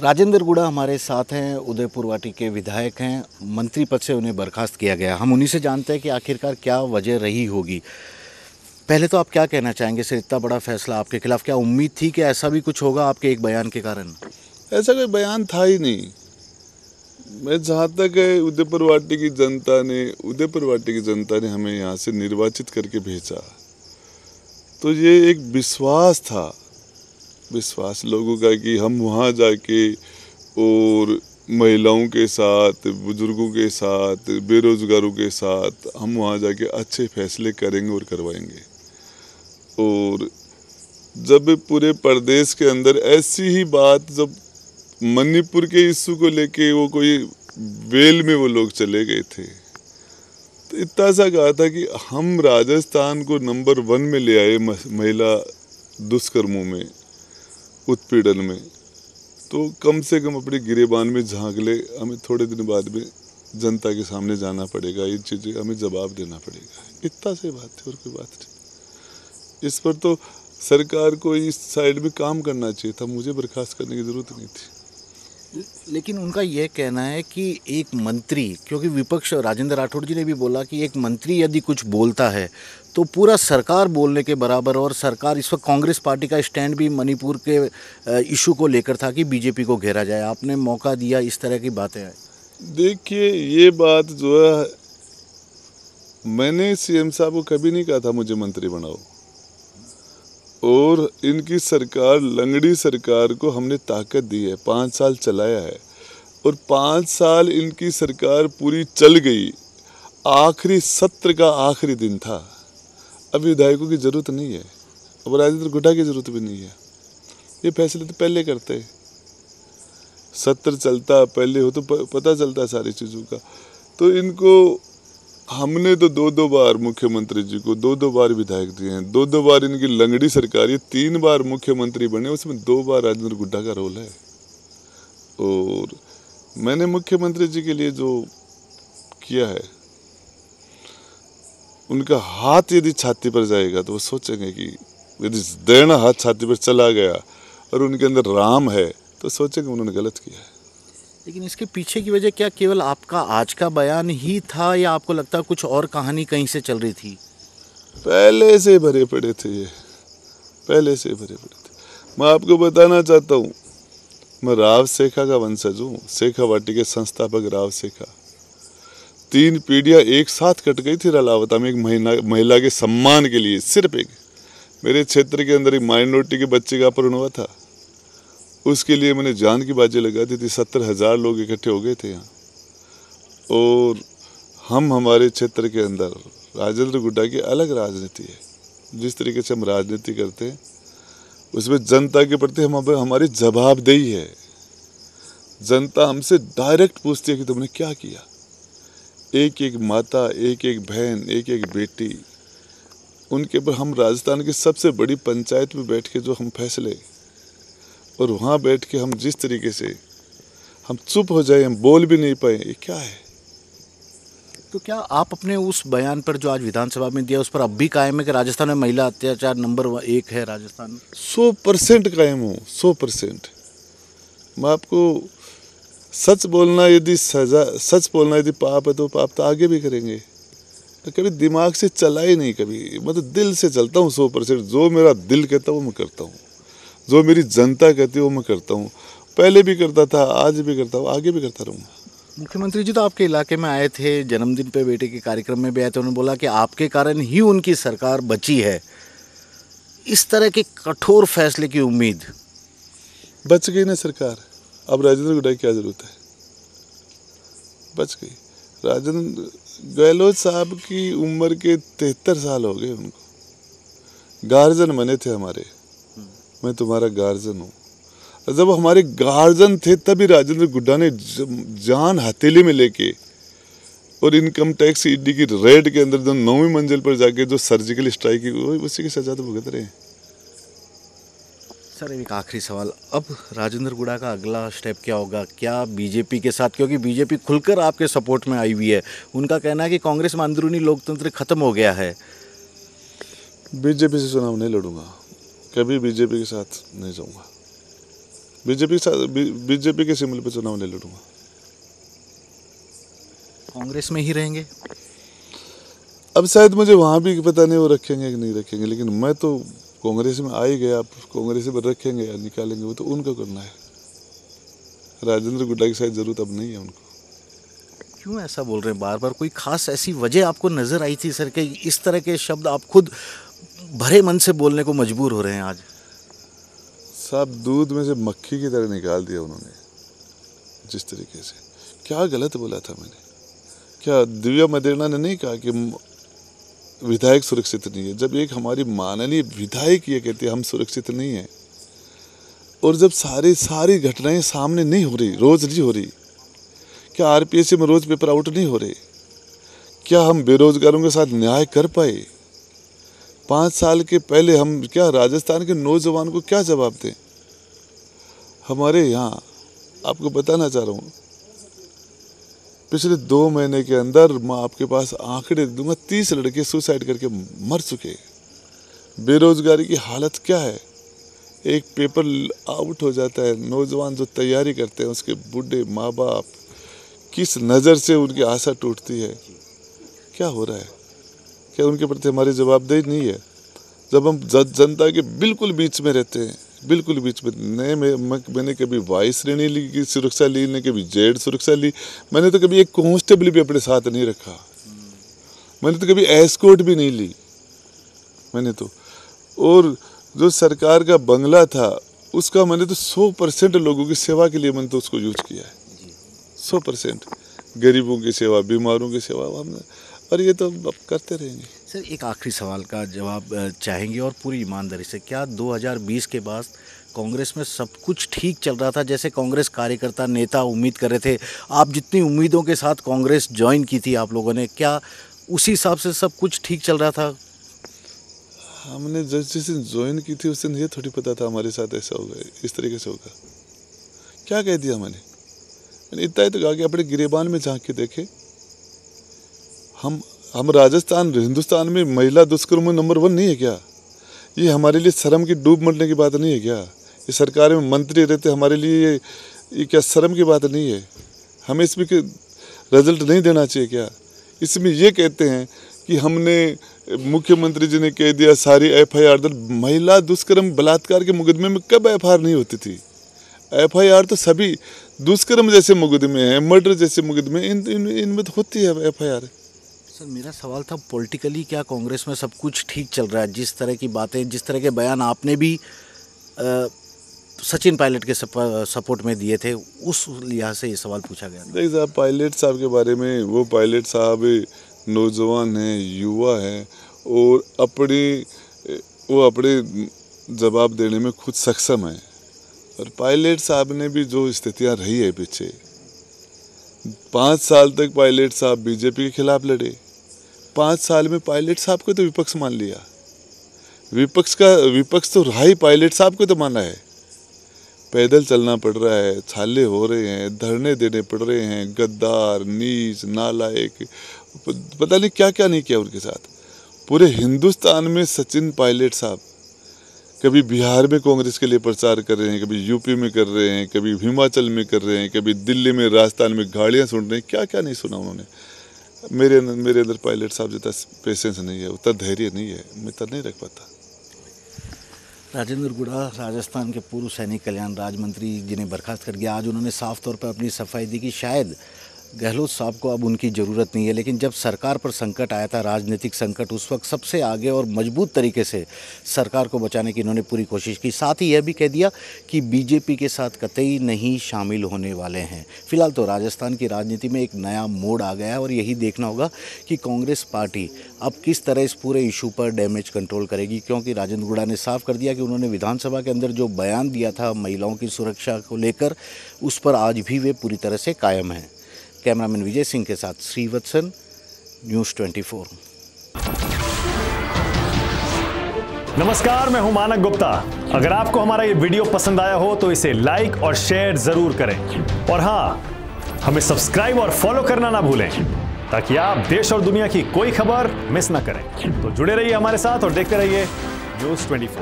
राजेंद्र गुड़ा हमारे साथ हैं, उदयपुर वाटी के विधायक हैं। मंत्री पद से उन्हें बर्खास्त किया गया। हम उन्हीं से जानते हैं कि आखिरकार क्या वजह रही होगी। पहले तो आप क्या कहना चाहेंगे? सर, इतना बड़ा फैसला आपके खिलाफ क्या उम्मीद थी कि ऐसा भी कुछ होगा आपके एक बयान के कारण? ऐसा कोई बयान था ही नहीं। मैं जहाँ तक है, उदयपुर वाटी की जनता ने, उदयपुर वाटी की जनता ने हमें यहाँ से निर्वाचित करके भेजा। तो ये एक विश्वास था विश्वास लोगों का कि हम वहाँ जाके और महिलाओं के साथ, बुज़ुर्गों के साथ, बेरोजगारों के साथ हम वहाँ जाके अच्छे फैसले करेंगे और करवाएँगे। और जब पूरे प्रदेश के अंदर ऐसी ही बात जब मणिपुर के इशू को लेके वो कोई वेल में वो लोग चले गए थे तो इतना सा कहा था कि हम राजस्थान को नंबर वन में ले आए महिला दुष्कर्मों में। उत्पीड़न में। तो कम से कम अपने गिरेबान में झाँक ले, हमें थोड़े दिन बाद में जनता के सामने जाना पड़ेगा, ये चीज़ें हमें जवाब देना पड़ेगा। इतना से बात थी और कोई बात नहीं। इस पर तो सरकार को इस साइड में काम करना चाहिए था, मुझे बर्खास्त करने की ज़रूरत नहीं थी। लेकिन उनका यह कहना है कि एक मंत्री, क्योंकि विपक्ष राजेंद्र राठौड़ जी ने भी बोला कि एक मंत्री यदि कुछ बोलता है तो पूरा सरकार बोलने के बराबर और सरकार इस वक्त कांग्रेस पार्टी का स्टैंड भी मणिपुर के इशू को लेकर था कि बीजेपी को घेरा जाए। आपने मौका दिया इस तरह की बातें। देखिए, ये बात जो है, मैंने सीएम साहब को कभी नहीं कहा था मुझे मंत्री बनाओ। और इनकी सरकार, लंगड़ी सरकार को हमने ताकत दी है। पाँच साल चलाया है और पाँच साल इनकी सरकार पूरी चल गई। आखिरी सत्र का आखिरी दिन था। अब विधायकों की ज़रूरत नहीं है। अब राजेंद्र गुड्डा की ज़रूरत भी नहीं है। ये फैसले तो पहले करते सत्र चलता, पहले हो तो पता चलता सारी चीज़ों का। तो इनको हमने तो दो दो बार मुख्यमंत्री जी को दो दो बार विधायक दिए हैं दो दो बार इनकी लंगड़ी सरकार, ये तीन बार मुख्यमंत्री बने, उसमें दो बार राजेंद्र गुड्डा का रोल है। और मैंने मुख्यमंत्री जी के लिए जो किया है, उनका हाथ यदि छाती पर जाएगा तो वो सोचेंगे कि यदि देना हाथ छाती पर चला गया और उनके अंदर राम है तो सोचेंगे उन्होंने गलत किया है। लेकिन इसके पीछे की वजह क्या केवल आपका आज का बयान ही था या आपको लगता कुछ और कहानी कहीं से चल रही थी? पहले से भरे पड़े थे ये। पहले से भरे पड़े थे। मैं आपको बताना चाहता हूँ, मैं राव शेखा का वंशज हूँ शेखा वाटी के संस्थापक राव शेखा तीन पीढ़ियाँ एक साथ कट गई थी रलावता में एक महिला महिला के सम्मान के लिए। सिर्फ़ एक। मेरे क्षेत्र के अंदर एक माइनॉरिटी के बच्चे का अपहरण हुआ था। उसके लिए मैंने जान की बाजी लगा दी थी। सत्तर हज़ार लोग इकट्ठे हो गए थे यहाँ। और हम हमारे क्षेत्र के अंदर, राजेंद्र गुड्डा की अलग राजनीति है। जिस तरीके से हम राजनीति करते हैं, उसमें जनता के प्रति हम हमारी जवाबदेही है। जनता हमसे डायरेक्ट पूछती है कि तुमने क्या किया? एक एक माता, एक एक बहन, एक एक बेटी, उनके पर हम राजस्थान की सबसे बड़ी पंचायत में बैठ के जो हम फैसले और वहाँ बैठ के हम जिस तरीके से हम चुप हो जाए हम बोल भी नहीं पाए ये क्या है? तो क्या आप अपने उस बयान पर जो आज विधानसभा में दिया उस पर अब भी कायम है कि राजस्थान में महिला अत्याचार नंबर एक है राजस्थान? सौ परसेंट कायम हूँ सौ परसेंट। मैं आपको सच बोलना यदि सजा सच बोलना यदि पाप है तो पाप तो आगे भी करेंगे। तो कभी दिमाग से चला ही नहीं कभी मैं तो दिल से चलता हूँ सौ परसेंट जो मेरा दिल कहता है वो मैं करता हूँ। जो मेरी जनता कहती है वो मैं करता हूँ। पहले भी करता था आज भी करता हूँ आगे भी करता रहूँगा। मुख्यमंत्री जी तो आपके इलाके में आए थे जन्मदिन पे बेटे के कार्यक्रम में भी आए थे उन्होंने बोला कि आपके कारण ही उनकी सरकार बची है। इस तरह के कठोर फैसले की उम्मीद। बच गई ना सरकार। अब राजेंद्र गुडा की क्या ज़रूरत है? बच गई। राजेंद्र गहलोत साहब की उम्र के तिहत्तर साल हो गए उनको। गार्जियन बने थे हमारे। मैं तुम्हारा गार्जियन हूँ। जब हमारे गार्जियन थे तभी राजेंद्र गुड्डा ने जान हथेली में लेके और इनकम टैक्स ईडी की रेड के अंदर जो नौवीं मंजिल पर जाके जो सर्जिकल स्ट्राइक की उसी की सजा तो भुगत रहे हैं। सर एक आखिरी सवाल। अब राजेंद्र गुड़ा का अगला स्टेप क्या होगा? क्या बीजेपी के साथ? क्योंकि बीजेपी खुलकर आपके सपोर्ट में आई हुई है। उनका कहना है कि कांग्रेस में अंदरूनी लोकतंत्र खत्म हो गया है। बीजेपी से चुनाव नहीं लड़ूँगा। कभी बीजेपी के साथ नहीं जाऊँगा। बीजेपी के साथ बीजेपी के सिंबल पे चुनाव नहीं लड़ूँगा। कांग्रेस में ही रहेंगे? अब शायद मुझे वहाँ भी पता नहीं वो रखेंगे कि नहीं रखेंगे लेकिन मैं तो कांग्रेस में आ ही गया। आप कांग्रेस में रखेंगे या निकालेंगे वो तो उनका करना है। राजेंद्र गुड्डा की शायद ज़रूरत अब नहीं है उनको। क्यों ऐसा बोल रहे हैं? बार बार कोई खास ऐसी वजह आपको नज़र आई थी सर कि इस तरह के शब्द आप खुद भरे मन से बोलने को मजबूर हो रहे हैं आज। साहब दूध में से मक्खी की तरह निकाल दिया उन्होंने, जिस तरीके से। क्या गलत बोला था मैंने? क्या दिव्या मदेरणा ने नहीं कहा कि विधायक सुरक्षित नहीं है? जब एक हमारी माननीय विधायक ये कहती है, हम सुरक्षित नहीं हैं। और जब सारी सारी घटनाएँ सामने नहीं हो रही, रोज नहीं हो रही, क्या आरपीएससी में रोज पेपर आउट नहीं हो रहे? क्या हम बेरोजगारों के साथ न्याय कर पाए? पाँच साल के पहले हम क्या राजस्थान के नौजवान को क्या जवाब दें? हमारे यहाँ आपको बताना चाह रहा हूँ। पिछले दो महीने के अंदर मैं आपके पास आंकड़े दूँगा, तीस लड़के सुसाइड करके मर चुके बेरोजगारी की हालत क्या है? एक पेपर आउट हो जाता है, नौजवान जो तैयारी करते हैं उसके बूढ़े माँ बाप किस नज़र से उनकी आशा टूटती है? क्या हो रहा है? क्या उनके प्रति हमारी जवाबदेही नहीं है। जब हम जनता के बिल्कुल बीच में रहते हैं, बिल्कुल बीच में नहीं मैं मैंने कभी वाई श्रेणी ली की सुरक्षा ली, ने कभी जेड सुरक्षा ली, मैंने तो कभी एक कॉन्स्टेबल भी अपने साथ नहीं रखा। मैंने तो कभी एस्कोर्ट भी नहीं ली। मैंने तो और जो सरकार का बंगला था, उसका मैंने तो सौ परसेंट लोगों की सेवा के लिए मैंने तो उसको यूज़ किया है। सौ परसेंट। गरीबों की सेवा, बीमारों की सेवा, हमने और ये तो अब करते रहेंगे। सर एक आखिरी सवाल का जवाब चाहेंगे और पूरी ईमानदारी से। क्या 2020 के बाद कांग्रेस में सब कुछ ठीक चल रहा था? जैसे कांग्रेस कार्यकर्ता नेता उम्मीद कर रहे थे। आप जितनी उम्मीदों के साथ कांग्रेस ज्वाइन की थी आप लोगों ने क्या उसी हिसाब से सब कुछ ठीक चल रहा था? हमने जिस जिस दिन ज्वाइन की थी उस दिन ये थोड़ी पता था हमारे साथ ऐसा होगा इस तरीके से होगा। क्या कह दिया मैंने इतना ही तो कहा कि अपने गिरेबान में झाँक के देखे। हम हम राजस्थान, हिंदुस्तान में महिला दुष्कर्म नंबर वन नहीं है क्या? ये हमारे लिए शर्म की डूब मरने की बात नहीं है क्या? ये सरकार में मंत्री रहते हमारे लिए ये क्या शर्म की बात नहीं है? हमें इसमें रिज़ल्ट नहीं देना चाहिए क्या? इसमें ये कहते हैं कि हमने मुख्यमंत्री जी ने कह दिया, सारी एफ़ आई आर महिला दुष्कर्म बलात्कार के मुकदमे में कब एफआईआर नहीं होती थी? एफ़ आई आर तो सभी दुष्कर्म जैसे मुकदमे हैं, मर्डर जैसे मुकदमे इन इनमें इन तो होती है एफ़ आई आर सर, मेरा सवाल था पॉलिटिकली क्या कांग्रेस में सब कुछ ठीक चल रहा है? जिस तरह की बातें, जिस तरह के बयान आपने भी सचिन पायलट के सपोर्ट में दिए थे, उस लिहाज से ये सवाल पूछा गया देखिए साहब पायलट साहब के बारे में, वो पायलट साहब नौजवान हैं, युवा हैं, और अपनी, वो अपने जवाब देने में खुद सक्षम है। और पायलट साहब ने भी जो स्थितियाँ रही है पीछे, पाँच साल तक पायलट साहब बीजेपी के खिलाफ लड़े। पाँच साल में पायलट साहब को तो विपक्ष मान लिया। विपक्ष का, विपक्ष तो रहा ही पायलट साहब को तो माना है। पैदल चलना पड़ रहा है, छाले हो रहे हैं, धरने देने पड़ रहे हैं, गद्दार, नीच, नालायक, पता नहीं क्या क्या नहीं किया उनके साथ। पूरे हिंदुस्तान में सचिन पायलट साहब कभी बिहार में कांग्रेस के लिए प्रचार कर रहे हैं, कभी यूपी में कर रहे हैं, कभी हिमाचल में कर रहे हैं, कभी दिल्ली में, राजस्थान में गाड़ियाँ सुन रहे हैं क्या क्या नहीं सुना उन्होंने। मेरे अंदर मेरे अंदर पायलट साहब जितना पेशेंस नहीं है, उतना धैर्य नहीं है, मैं इतना नहीं रख पाता। राजेंद्र गुड़ा, राजस्थान के पूर्व सैनिक कल्याण राज्य मंत्री जिन्हें बर्खास्त कर दिया आज उन्होंने साफ़ तौर पर अपनी सफ़ाई दी कि शायद गहलोत साहब को अब उनकी ज़रूरत नहीं है, लेकिन जब सरकार पर संकट आया था, राजनीतिक संकट उस वक्त सबसे आगे और मज़बूत तरीके से सरकार को बचाने की इन्होंने पूरी कोशिश की। साथ ही यह भी कह दिया कि बीजेपी के साथ कतई नहीं शामिल होने वाले हैं। फ़िलहाल तो राजस्थान की राजनीति में एक नया मोड़ आ गया है और यही देखना होगा कि कांग्रेस पार्टी अब किस तरह इस पूरे इशू पर डैमेज कंट्रोल करेगी, क्योंकि राजेंद्र गुड़ा ने साफ़ कर दिया कि उन्होंने विधानसभा के अंदर जो बयान दिया था महिलाओं की सुरक्षा को लेकर, उस पर आज भी वे पूरी तरह से कायम हैं। कैमरामैन विजय सिंह के साथ श्रीवत्सन न्यूज़ 24 नमस्कार, मैं हूँ मानक गुप्ता। अगर आपको हमारा ये वीडियो पसंद आया हो तो इसे लाइक और शेयर ज़रूर करें। और हाँ, हमें सब्सक्राइब और फॉलो करना ना भूलें, ताकि आप देश और दुनिया की कोई खबर मिस ना करें। तो जुड़े रहिए हमारे साथ और देखते रहिए न्यूज़ 24